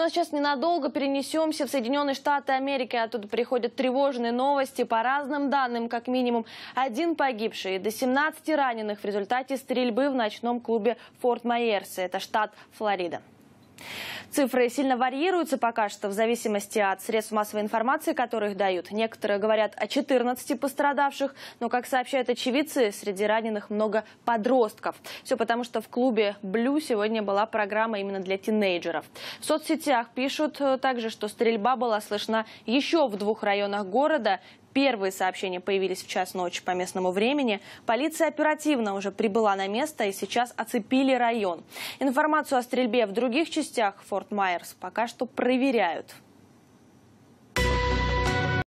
Ну а сейчас ненадолго перенесемся в Соединенные Штаты Америки. Оттуда приходят тревожные новости. По разным данным, как минимум один погибший и до 17 раненых в результате стрельбы в ночном клубе Форт Майерсе. Это штат Флорида. Цифры сильно варьируются пока что в зависимости от средств массовой информации, которые их дают. Некоторые говорят о 14 пострадавших, но, как сообщают очевидцы, среди раненых много подростков. Все потому, что в клубе «Блю» сегодня была программа именно для тинейджеров. В соцсетях пишут э, также, что стрельба была слышна еще в двух районах города. Первые сообщения появились в час ночи по местному времени. Полиция оперативно уже прибыла на место и сейчас оцепили район. Информацию о стрельбе в других частях Форт Майерс пока что проверяют.